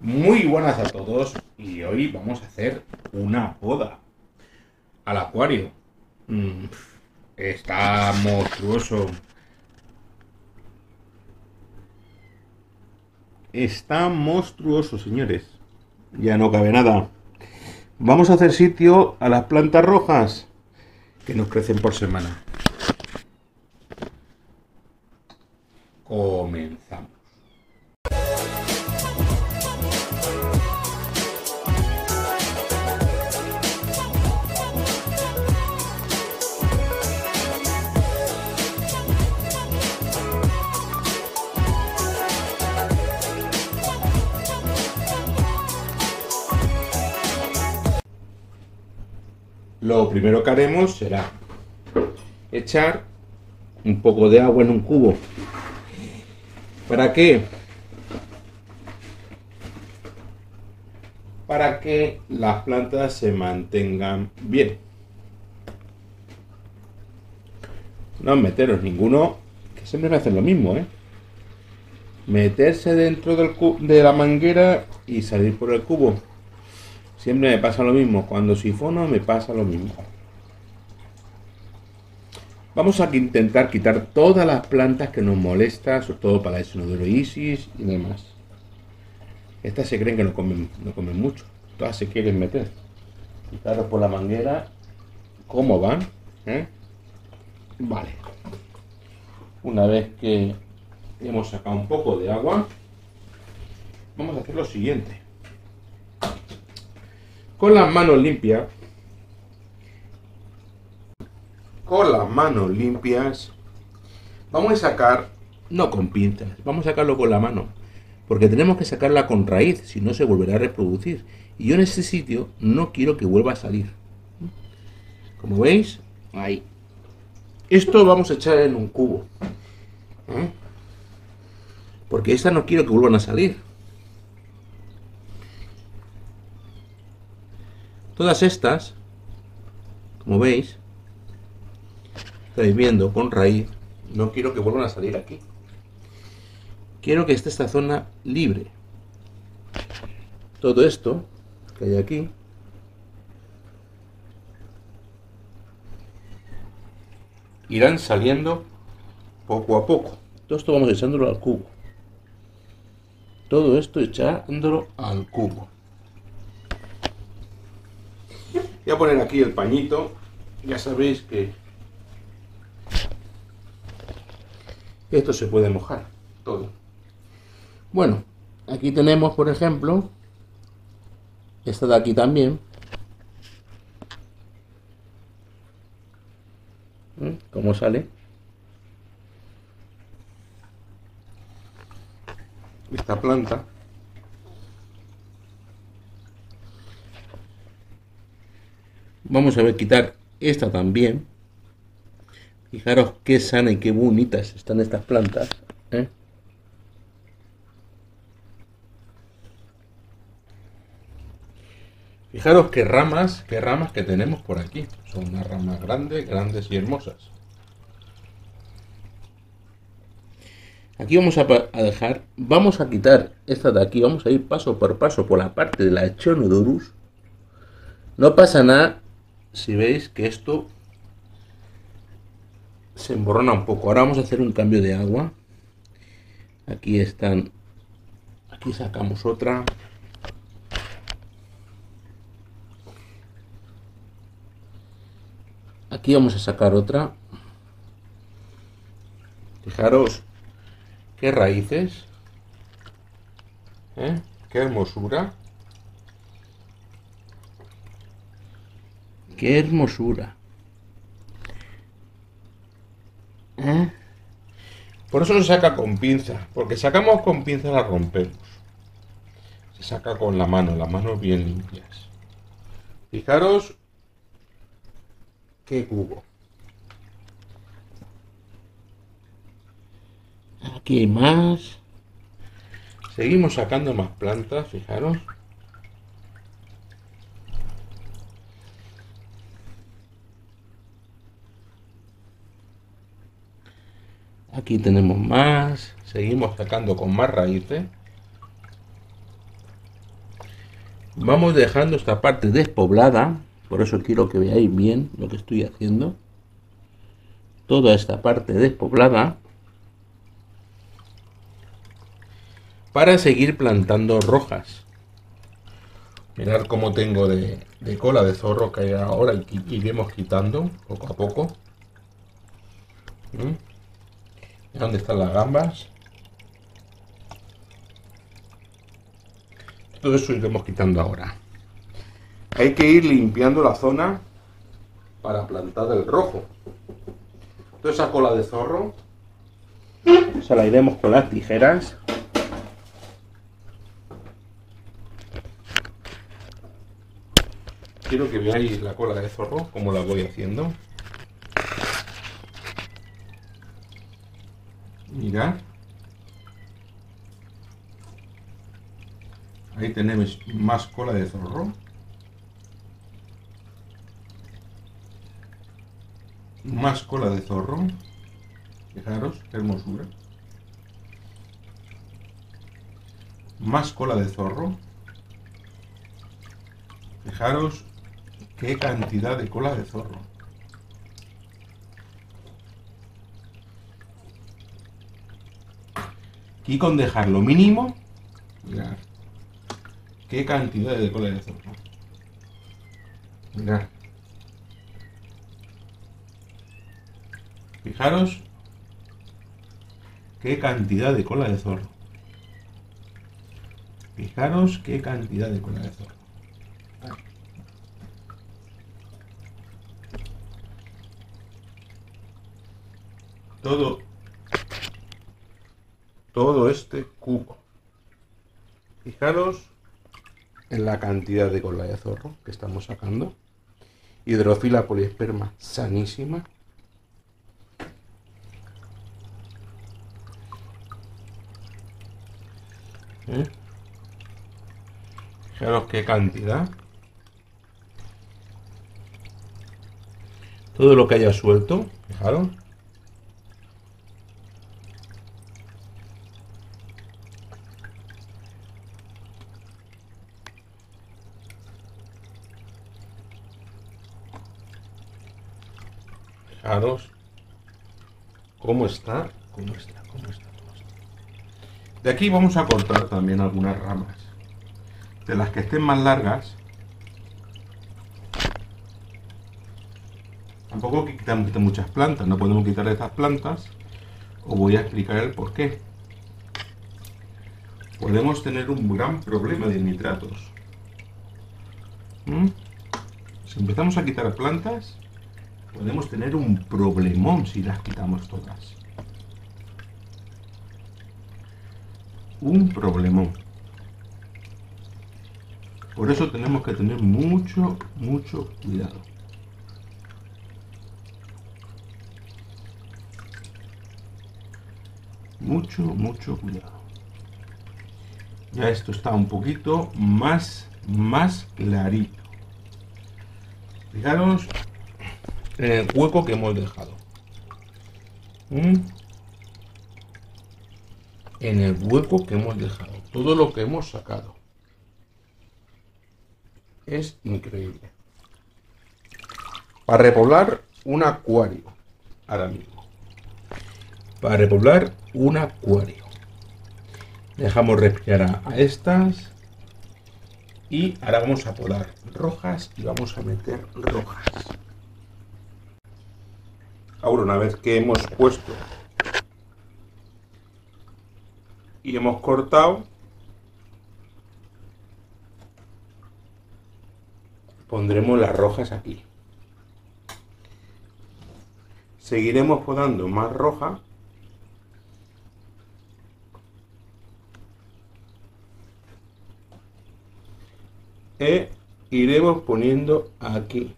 Muy buenas a todos y hoy vamos a hacer una poda al acuario. Mm, está monstruoso. Está monstruoso, señores. Ya no cabe nada. Vamos a hacer sitio a las plantas rojas que nos crecen por semana. Comenzamos. Lo primero que haremos será echar un poco de agua en un cubo. ¿Para qué? Para que las plantas se mantengan bien. No meteros ninguno, que siempre me hacen lo mismo, ¿eh? Meterse dentro del de la manguera y salir por el cubo. Siempre me pasa lo mismo. Cuando sifono me pasa lo mismo. Vamos a intentar quitar todas las plantas que nos molestan, sobre todo para el Isis y demás. Estas se creen que no comen, no comen mucho. Todas se quieren meter. Fijaros por la manguera cómo van. ¿eh? Vale. Una vez que hemos sacado un poco de agua, vamos a hacer lo siguiente con las manos limpias, con las manos limpias, vamos a sacar, no con pinzas, vamos a sacarlo con la mano, porque tenemos que sacarla con raíz, si no se volverá a reproducir. Y yo en este sitio no quiero que vuelva a salir. Como veis, ahí. Esto vamos a echar en un cubo. ¿eh? Porque esta no quiero que vuelvan a salir. Todas estas, como veis, estáis viendo con raíz, no quiero que vuelvan a salir aquí. Quiero que esté esta zona libre. Todo esto que hay aquí irán saliendo poco a poco. Todo esto vamos echándolo al cubo. Todo esto echándolo al cubo. Voy a poner aquí el pañito. Ya sabéis que esto se puede mojar todo. Bueno, aquí tenemos, por ejemplo, esta de aquí también. ¿Mm? ¿Cómo sale? Esta planta Vamos a ver quitar esta también. Fijaros qué sana y qué bonitas están estas plantas. ¿eh? Fijaros qué ramas, qué ramas que tenemos por aquí. Son unas ramas grandes, grandes y hermosas. Aquí vamos a, dejar, vamos a quitar esta de aquí, vamos a ir paso por paso por la parte de la Echonodorus. No pasa nada si veis que esto se emborrona un poco. Ahora vamos a hacer un cambio de agua. Aquí están, aquí sacamos otra. Aquí vamos a sacar otra. Fijaros qué raíces. ¿eh? Qué hermosura. ¡Qué hermosura! ¿Eh? Por eso se saca con pinza, porque sacamos con pinza la rompemos. Se saca con la mano, las manos bien limpias. Fijaros qué cubo. Aquí hay más. Seguimos sacando más plantas, fijaros. Aquí tenemos más. Seguimos sacando con más raíces. Vamos dejando esta parte despoblada, por eso quiero que veáis bien lo que estoy haciendo. Toda esta parte despoblada. Para seguir plantando rojas. Mirad cómo tengo de, cola de zorro que hay ahora iremos quitando poco a poco. ¿Mm? ¿Dónde están las gambas? Todo eso iremos quitando ahora. Hay que ir limpiando la zona para plantar el rojo. Toda esa cola de zorro se la iremos con las tijeras. Quiero que veáis la cola de zorro, como la voy haciendo. Mirad. Ahí tenemos más cola de zorro. Más cola de zorro. Fijaros, qué hermosura. Más cola de zorro. Fijaros qué cantidad de cola de zorro. Y con dejar lo mínimo, mirad, qué cantidad de cola de zorro. Mirad. Fijaros qué cantidad de cola de zorro. Fijaros qué cantidad de cola de zorro. Todo todo este cubo. Fijaros en la cantidad de cola de zorro que estamos sacando. Hidrofila poliesperma sanísima. ¿Eh? Fijaros qué cantidad. Todo lo que haya suelto, fijaros. Cómo está, cómo está, cómo está, está. De aquí vamos a cortar también algunas ramas. De las que estén más largas, tampoco quitamos muchas plantas, no podemos quitar estas plantas. Os voy a explicar el por qué. Podemos tener un gran problema de nitratos. ¿Mm? Si empezamos a quitar plantas, podemos tener un problemón si las quitamos todas. Un problemón. Por eso tenemos que tener mucho, mucho cuidado. Mucho, mucho cuidado. Ya esto está un poquito más, más clarito. Fijaros en el hueco que hemos dejado. ¿Mm? En el hueco que hemos dejado. Todo lo que hemos sacado. Es increíble. Para repoblar un acuario. Ahora mismo. Para repoblar un acuario. Dejamos respirar a estas. Y ahora vamos a podar rojas y vamos a meter rojas. Ahora, una vez que hemos puesto y hemos cortado, pondremos las rojas aquí. Seguiremos podando más roja. E iremos poniendo aquí.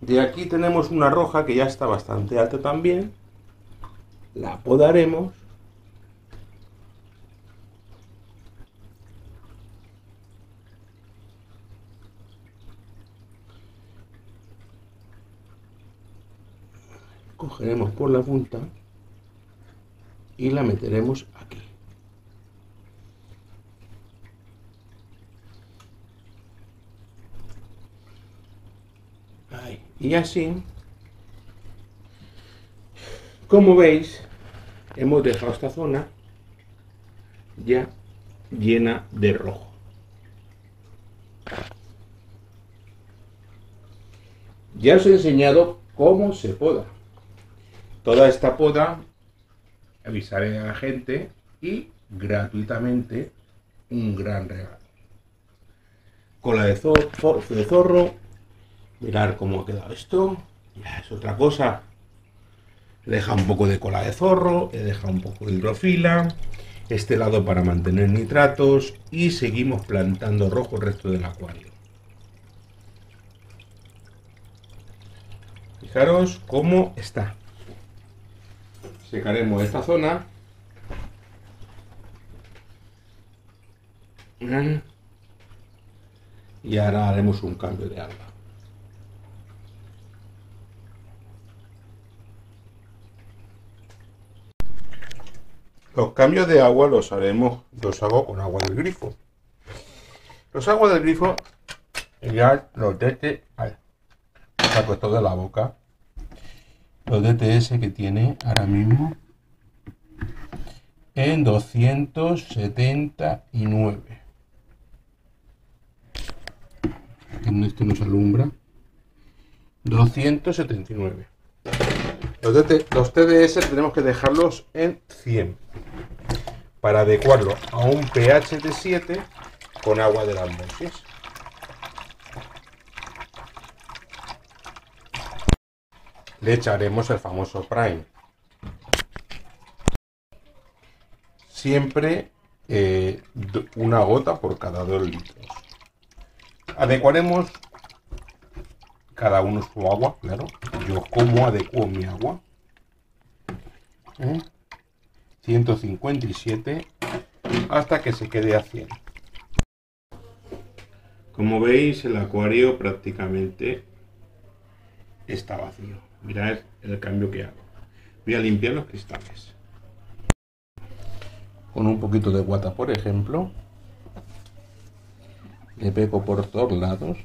De aquí tenemos una roja que ya está bastante alta también. La podaremos. Cogeremos por la punta y la meteremos aquí. Y así, como veis, hemos dejado esta zona ya llena de rojo. Ya os he enseñado cómo se poda. Toda esta poda avisaré a la gente y gratuitamente un gran regalo. Cola de, zorro, de zorro, mirar cómo ha quedado esto, ya es otra cosa. He dejado un poco de cola de zorro, he dejado un poco de hidrofila, este lado para mantener nitratos y seguimos plantando rojo el resto del acuario. Fijaros cómo está. Secaremos esta zona. Y ahora haremos un cambio de agua. Los cambios de agua los haremos, los hago con agua del grifo. Los aguas del grifo ya los DT, saco de la boca. Los DTS que tiene ahora mismo en 279. Esto nos alumbra. 279. Los, TDS tenemos que dejarlos en 100 para adecuarlo a un pH de 7 con agua de la osmosis. Le echaremos el famoso Prime. Siempre eh, una gota por cada 2 litros. Adecuaremos cada uno su agua, claro. Yo como adecuo mi agua. 157 ¿Eh? hasta que se quede a 100. Como veis, el acuario prácticamente está vacío. Mirad el cambio que hago. Voy a limpiar los cristales. Con un poquito de guata, por ejemplo. Le pego por todos lados.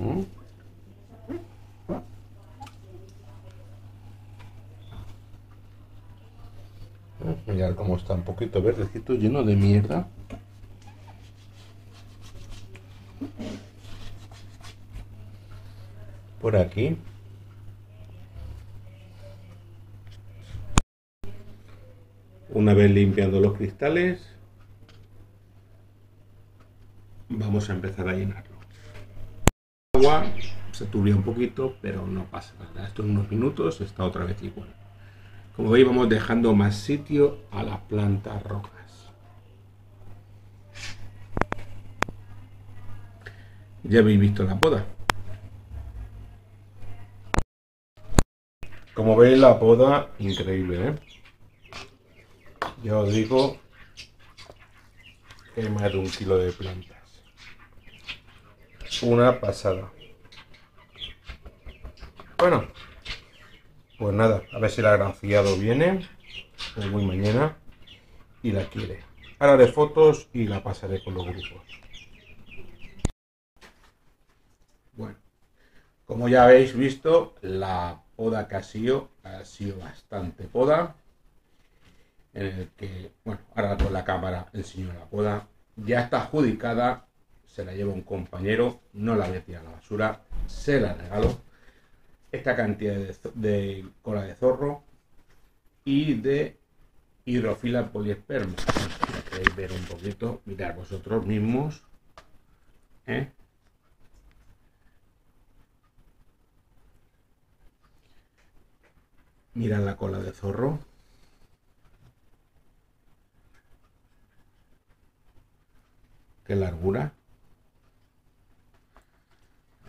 ¿Mm? Mirad cómo está un poquito verdecito, lleno de mierda. Por aquí. Una vez limpiando los cristales, vamos a empezar a llenarlo se turbia un poquito, pero no pasa nada. Esto en unos minutos está otra vez igual. Como veis, vamos dejando más sitio a las plantas rojas. Ya habéis visto la poda. Como veis, la poda increíble, ¿eh? Ya os digo que más de un kilo de planta una pasada. Bueno, pues nada, a ver si el agraciado viene, muy mañana, y la quiere. Ahora de fotos y la pasaré con los grupos. Bueno, como ya habéis visto, la poda que ha sido, ha sido bastante poda. En el que, bueno, ahora con la cámara enseño la poda. Ya está adjudicada se la lleva un compañero, no la voy a la basura, se la regalo. Esta cantidad de, cola de zorro y de hidrofila poliesperma. Si queréis ver un poquito, mirad vosotros mismos. ¿eh? Mirad la cola de zorro. Qué largura.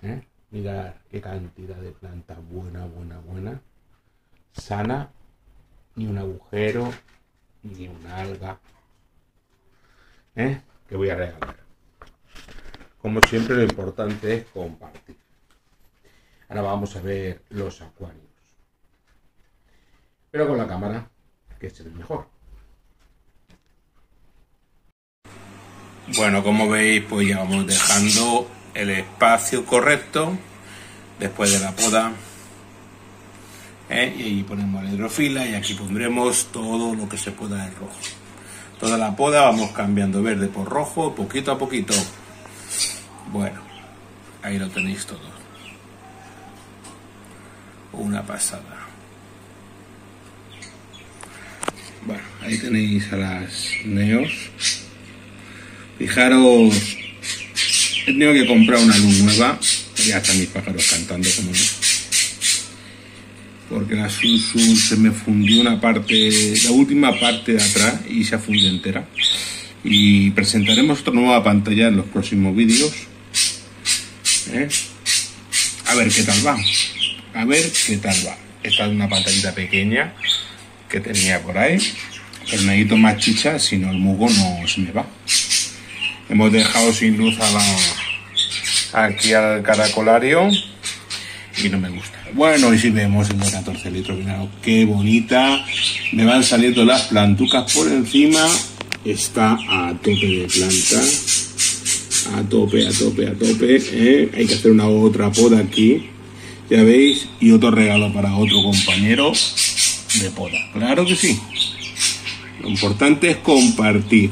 ¿Eh? Mirad qué cantidad de planta buena, buena, buena. Sana, ni un agujero, ni una alga. ¿Eh? Que voy a regalar. Como siempre, lo importante es compartir. Ahora vamos a ver los acuarios. Pero con la cámara, que es el mejor. Bueno, como veis, pues ya vamos dejando el espacio correcto después de la poda. ¿eh? Y ponemos la hidrofila y aquí pondremos todo lo que se pueda de rojo. Toda la poda vamos cambiando verde por rojo, poquito a poquito. Bueno, ahí lo tenéis todo. Una pasada. Bueno, ahí tenéis a las neos. Fijaros, he tenido que comprar una luz nueva. Ya están mis pájaros cantando como no. Porque la Susu se me fundió una parte, la última parte de atrás y se ha fundido entera. Y presentaremos otra nueva pantalla en los próximos vídeos. ¿Eh? A ver qué tal va. A ver qué tal va. Esta es una pantallita pequeña que tenía por ahí. Pero necesito más chicha, si no el mugo no se me va. Hemos dejado sin luz aquí al caracolario y no me gusta. Bueno, y si vemos de 14 litros, mirad qué bonita. Me van saliendo las plantucas por encima. Está a tope de planta. A tope, a tope, a tope. ¿eh? Hay que hacer una otra poda aquí. Ya veis. Y otro regalo para otro compañero de poda. Claro que sí. Lo importante es compartir.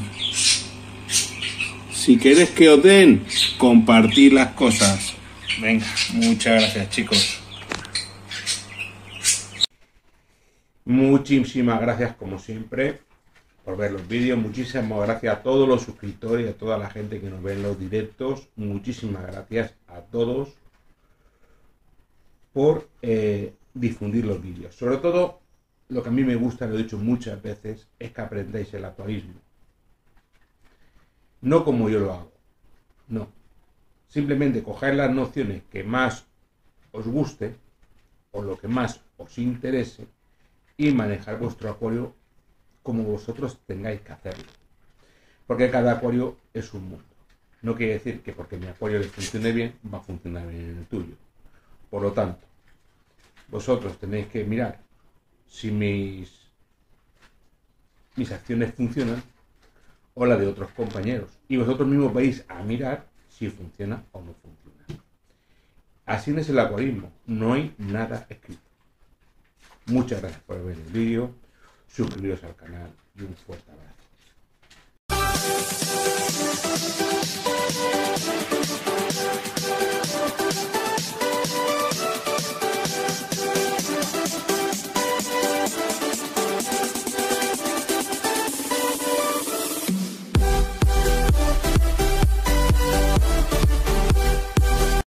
Si quieres que os den, compartir las cosas. Venga, muchas gracias chicos. Muchísimas gracias como siempre por ver los vídeos. Muchísimas gracias a todos los suscriptores y a toda la gente que nos ve en los directos. Muchísimas gracias a todos por eh, difundir los vídeos. Sobre todo lo que a mí me gusta, lo he dicho muchas veces, es que aprendáis el actualismo. No como yo lo hago, no. Simplemente coger las nociones que más os guste o lo que más os interese y manejar vuestro acuario como vosotros tengáis que hacerlo. Porque cada acuario es un mundo. No quiere decir que porque mi acuario le funcione bien, va a funcionar bien en el tuyo. Por lo tanto, vosotros tenéis que mirar si mis, mis acciones funcionan o la de otros compañeros. Y vosotros mismos vais a mirar si funciona o no funciona. Así es el acuarismo, no hay nada escrito. Muchas gracias por ver el vídeo, suscribiros al canal y un fuerte abrazo.